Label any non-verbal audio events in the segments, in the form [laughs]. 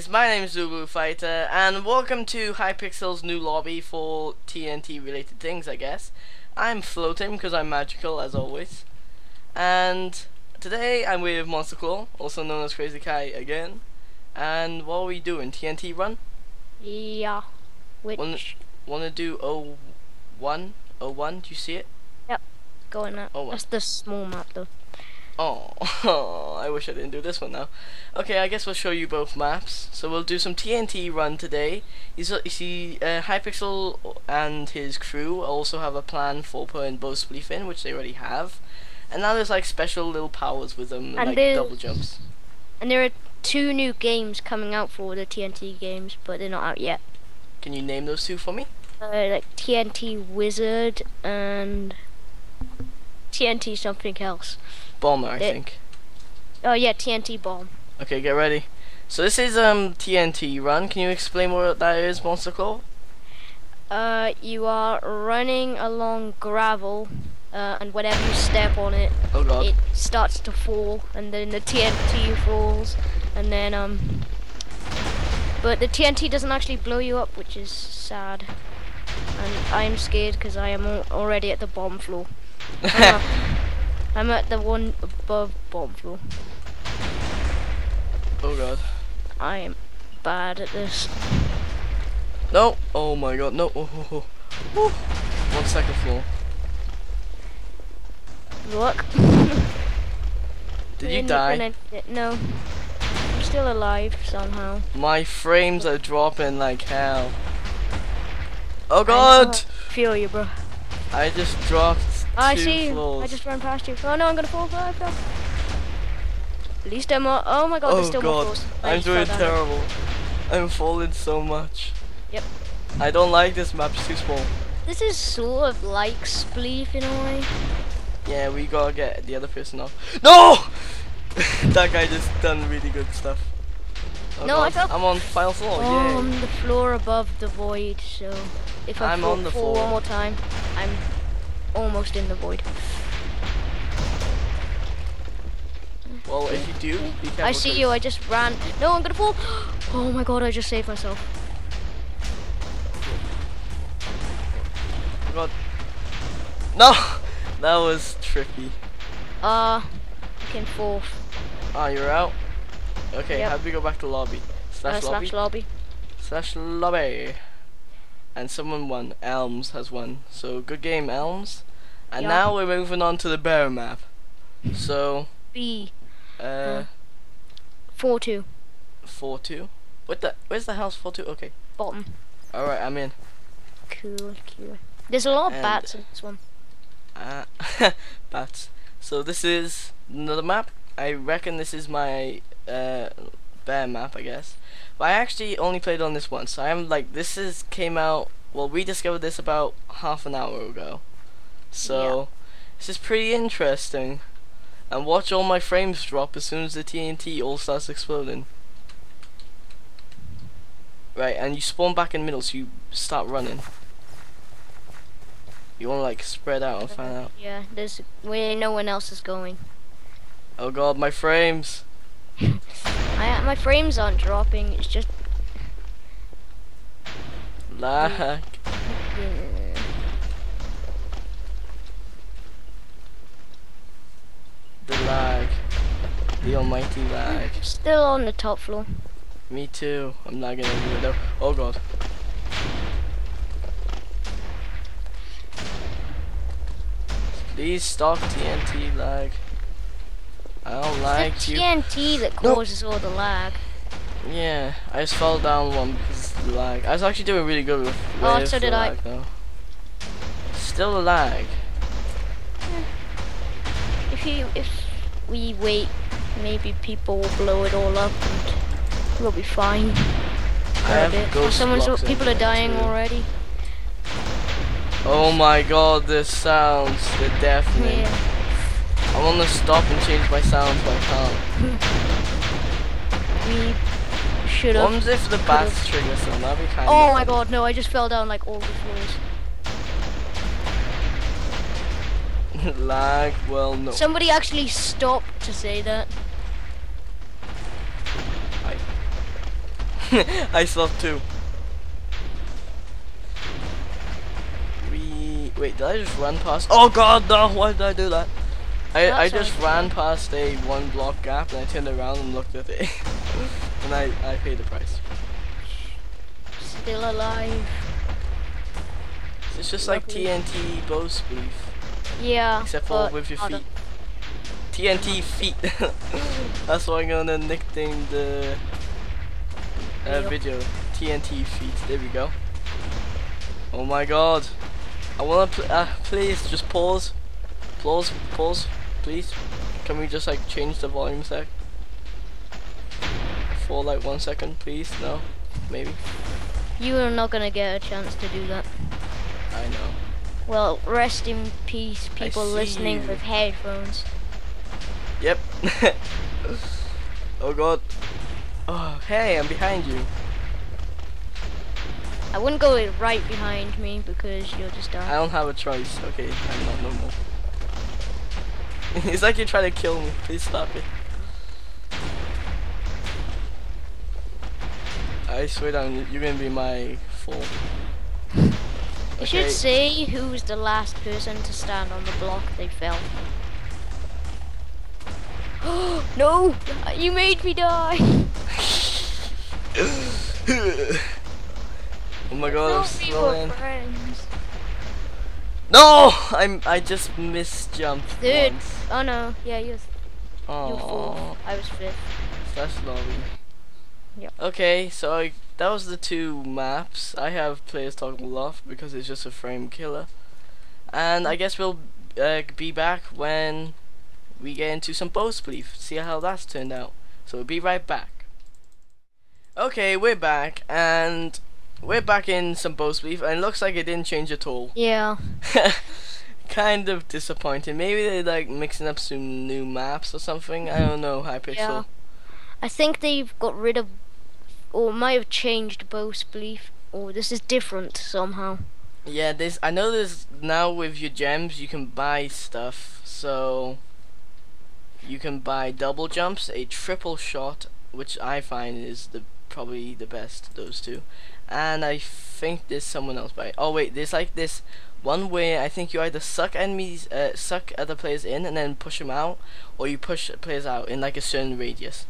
guys, my name is Zulu Fighter, and welcome to Hypixel's new lobby for TNT related things, I guess. I'm floating because I'm magical, as always. And today I'm with MonsterKlaw, also known as Crazy Kai again. And what are we doing? TNT run? Yeah. Which Wanna, wanna do 01? 01? Do you see it? Yep. Going up? Oh. That's the small map though. Oh, [laughs] I wish I didn't do this one now. Okay, I guess we'll show you both maps. So we'll do some TNT run today. You see, you uh, Hypixel and his crew also have a plan for putting Bow Spleef in, which they already have. And now there's like special little powers with them, And like double jumps. And there are two new games coming out for the TNT games, but they're not out yet. Can you name those two for me? Uh, like TNT Wizard and TNT something else. Bomber, I It- think. Oh yeah, TNT Bomb. Okay, get ready. So this is um TNT run. Can you explain what that is, MonsterKlaw? Uh, you are running along gravel, uh, and whenever you step on it, Oh it starts to fall, and then the TNT falls, and then um. But the TNT doesn't actually blow you up, which is sad. And I'm scared because I am al- already at the bomb floor. [laughs] I'm, at, the one above bomb floor. oh god. I am bad at this. No. Oh my god. No. Oh, oh, oh. Woo. One second floor. Look. [laughs] Did you die? No. I'm still alive somehow. My frames are dropping like hell. Oh god! know. Feel you, bro. I just dropped I see you. floors. I just ran past you. Oh no, I'm gonna fall. Oh, I. At least I'm. Uh, oh my god, there's oh still more floors. I I'm doing down. terrible. I'm falling so much. Yep. I don't like this map, it's too small. This is sort of like Spleef in a way. Yeah, we gotta get the other person off. No! [laughs] that guy just done really good stuff. Oh No, I god, fell- I'm on final floor, Oh, yay. I'm the floor above the void, so if I I'm fall, on the floor. one more time, I'm almost in the void. Well, if you do, be careful. I see you. I just ran. No, I'm gonna fall. [gasps] Oh my god, I just saved myself. God. No! [laughs] That was tricky. Uh, I came fourth. Ah, you're out? Okay, Yep. how do we go back to lobby? Uh, lobby? slash lobby. Slash lobby. And someone won. Elms has won. So good game, Elms. And Yeah. now we're moving on to the bear map. So, B uh, Four two. Four two. What the? Where's the house four two? Okay. bottom. All right, I'm in. Cool, cool. There's a lot of And- bats in this one. Uh, [laughs] bats. So this is another map. I reckon this is my uh bear map, I guess. But I actually only played on this once. So I'm like, this is came out. Well, we discovered this about half an hour ago. So this is pretty interesting. And watch all my frames drop as soon as the TNT all starts exploding. Right, and you spawn back in the middle, so you start running. You wanna like spread out and find out. Yeah, there's where no one else is going. Oh god, my frames. [laughs] I my frames aren't dropping. It's just Lag. The lag. The almighty lag. still on the top floor. Me too. I'm lagging it though. Oh god. Please stop TNT lag. I don't It's like the you. TNT that causes all the lag. Yeah, I just fell down one because of the lag. I was actually doing really good with, Oh, so the did I. though. Still a lag. If you if we wait, maybe people will blow it all up and we'll be fine. I have bit. Ghost someone's people are dying too. already. Oh my god, the sounds, they're deafening. Yeah. I want to stop and change my sounds, but I can't. We should What have. happens if the bats trigger some? That'd be kind Oh of. my god, no, I just fell down like all the floors. [laughs] Lag, well, no. Somebody actually stopped to say that. I [laughs] I stopped too. We wait. Did I just run past? Oh God, no! Why did I do that? I I just ran past a one block gap and I turned around and looked at it, [laughs] and I I paid the price. Still alive. It's just like TNT bow spleef, Yeah. except for with your feet. TNT feet. [laughs] That's why I'm gonna nickname the uh, Video. video. TNT feet. There we go. Oh my god. I wanna pl uh, please just pause. Pause. Pause. Please. Can we just like change the volume sec? For like one second, please. No. Maybe. You are not gonna get a chance to do that. I know. Well, rest in peace, people listening you. with headphones. Yep. [laughs] oh god. Oh, hey, I'm behind you. I wouldn't go right behind me because you'll just I don't have a choice. Okay, I'm not normal. [laughs] it's like you're trying to kill me. Please stop it. I swear down, you're gonna be my fool. You okay. should say who's the last person to stand on the block they fell. [gasps] no! You made me die! [laughs] oh my god, I'm Thought we were slowing. No! I'm. I just misjumped. Third. once. Oh no, yeah, you're, th- you're I was fifth. That's lovely. Yep. Okay, so I, that was the two maps. I have players talking loft because it's just a frame killer, and I guess we'll uh, be back when we get into some bow spleef. See how that's turned out. So we'll be right back. Okay, we're back, and we're back in some bow spleef, and it looks like it didn't change at all. Yeah. [laughs] kind of disappointing. Maybe they're like mixing up some new maps or something. I don't know. Hypixel. Yeah. I think they've got rid of, or might have changed bow spleef, or this is different somehow. Yeah, this I know there's now with your gems you can buy stuff. So you can buy double jumps, a triple shot, which I find is the probably the best. Those two, and I think there's someone else by. Oh wait, there's like this one where I think you either suck enemies, uh, suck other players in and then push them out, or you push players out in like a certain radius.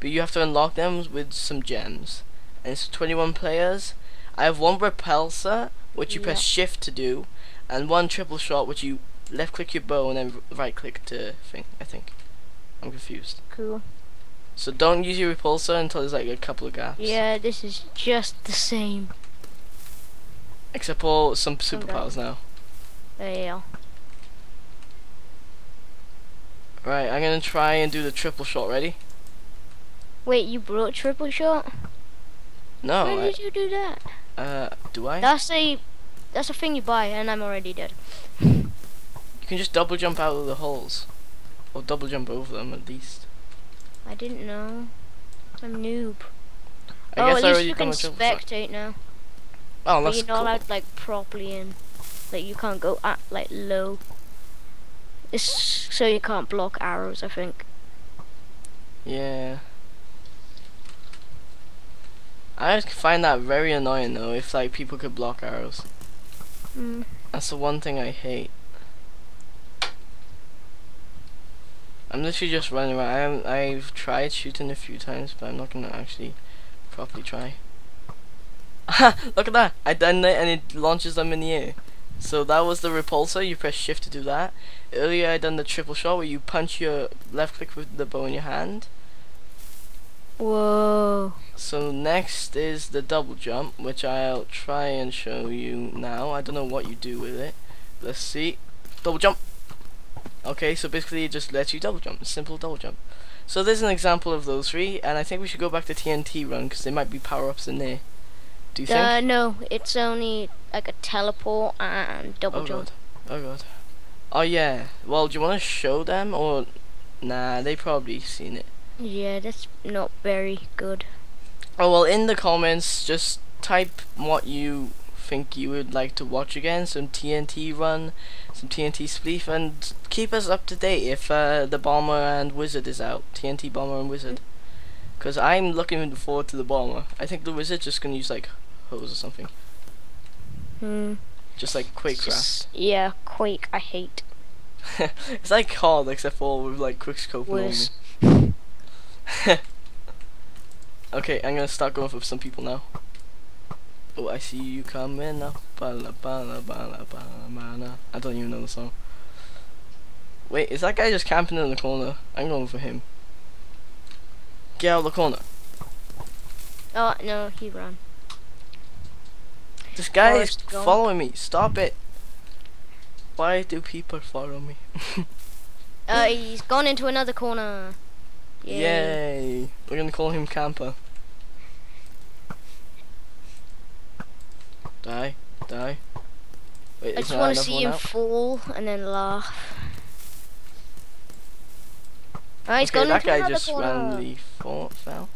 But you have to unlock them with some gems, and it's 21 players. I have one repulsor, which you press shift to do, and one triple shot, which you left click your bow and then right click to thing. I think. I'm confused. Cool. So don't use your repulsor until there's like a couple of gaps. Yeah, this is just the same. Except for some superpowers now. Yeah. Right, I'm gonna try and do the triple shot. Ready? Wait, you brought triple shot? No. Where I, did you do that? uh, do I? That's a, that's a thing you buy, and I'm already dead. You can just double jump out of the holes, or double jump over them at least. I didn't know. I'm noob. I oh, guess at I least you can spectate now. Oh, that's you're not cool. allowed like properly in. Like you can't go at like low. It's so you can't block arrows. I think. Yeah. I find that very annoying though. If like people could block arrows, Mm. that's the one thing I hate. I'm literally just running around. I haven't, I've tried shooting a few times, but I'm not gonna actually properly try. [laughs] Look at that! I done it and it launches them in the air. So that was the repulsor. You press shift to do that. Earlier I done the triple shot where you punch your left click with the bow in your hand. Whoa. So next is the double jump, which I'll try and show you now. I don't know what you do with it. Let's see. Double jump. Okay, so basically it just lets you double jump. Simple double jump. So there's an example of those three, and I think we should go back to TNT run because there might be power-ups in there. Do you think? Uh, no, it's only like a teleport and double oh jump. god. Oh god. Oh yeah. Well, do you want to show them or? Nah, they probably seen it. Yeah, that's not very good. Oh well, in the comments, just type what you think you would like to watch again. Some TNT run, some TNT spleef, and keep us up to date if uh, the bomber and wizard is out. TNT bomber and wizard. Because I'm looking forward to the bomber. I think the wizard's just gonna use like hose or something. Hmm. Just like Quake Craft. Yeah, Quake. I hate. [laughs] it's like hard except for with like quick scope and Worse. only. [laughs] Okay, I'm gonna start going for some people now. Oh, I see you coming up. Bala, bala, bala, bala, bala. I don't even know the song. Wait, is that guy just camping in the corner? I'm going for him. Get out of the corner. Oh no, he ran. This guy is Forrest following me. Stop it. Why do people follow me? [laughs] Uh, he's gone into another corner. Yay. Yay. We're gonna call him Camper. Die. Die. Wait, I just want to see him out? fall and then laugh. Oh, he's okay, gone that guy just corner. randomly fall, fell.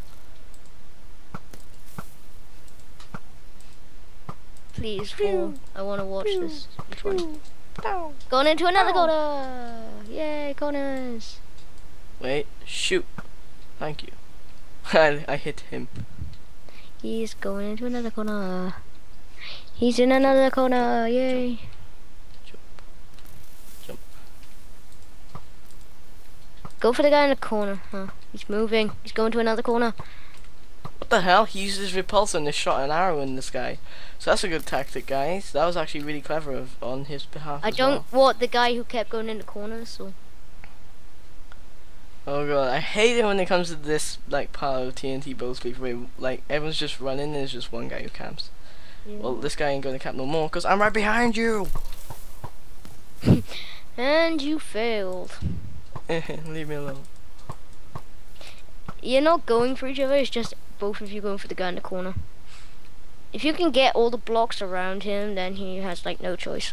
Please fall. I want to watch this. Which one? Gone into another corner. Yay, corners. Wait, shoot. Thank you. I, [laughs] I hit him. He's going into another corner. He's in another corner. Yay. Jump. Jump! Go for the guy in the corner. Huh. He's moving. He's going to another corner. What the hell? He uses repulsor and shot an arrow in this guy. So that's a good tactic, guys. That was actually really clever of, on his behalf. I don't well. want the guy who kept going into corners. So Oh god, I hate it when it comes to this like part of TNT Bow Spleef where like everyone's just running and there's just one guy who camps. Yeah. Well, this guy ain't gonna camp no more because I'm right behind you. [laughs] and you failed. [laughs] Leave me alone. You're not going for each other. It's just both of you going for the guy in the corner. If you can get all the blocks around him, then he has like no choice.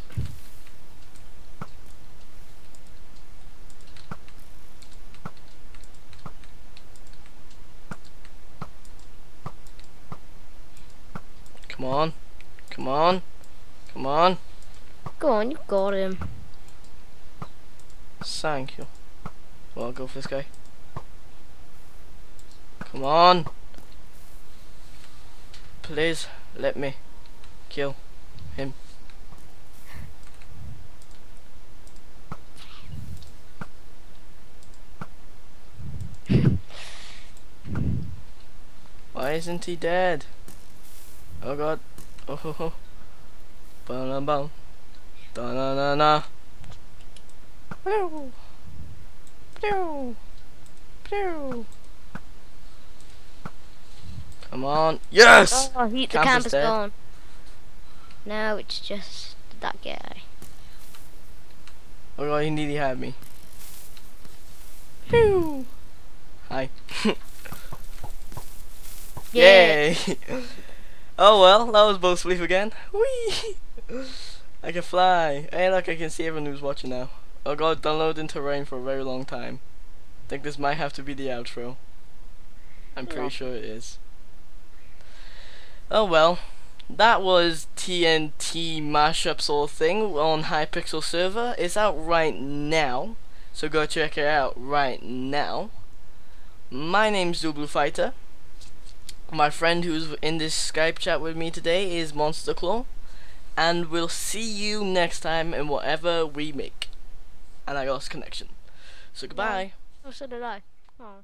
Come on. Come on. Come on. Go on, you got him. Thank you. Well, I'll go for this guy. Come on. Please let me kill him. Why isn't he dead? Oh god. Oh ho ho. Bum bum. Da na na na. Pew. Pew. Pew. Come on. Yes! Oh, he, the Camp is dead. gone. Now it's just that guy. Oh god, he nearly had me. Pew. Hi. [laughs] Yay! [laughs] oh well, that was bow spleef again. Whee! I can fly. Hey look, I can see everyone who's watching now. Oh god, downloading terrain for a very long time. I think this might have to be the outro. I'm pretty Yeah. sure it is. Oh well. That was TNT mashup sort of thing on Hypixel server. It's out right now. So go check it out right now. My name's Zublu Fighter. My friend who's in this Skype chat with me today is MonsterKlaw. And we'll see you next time in whatever we make. And I lost connection. So goodbye. Oh, so did I. Oh.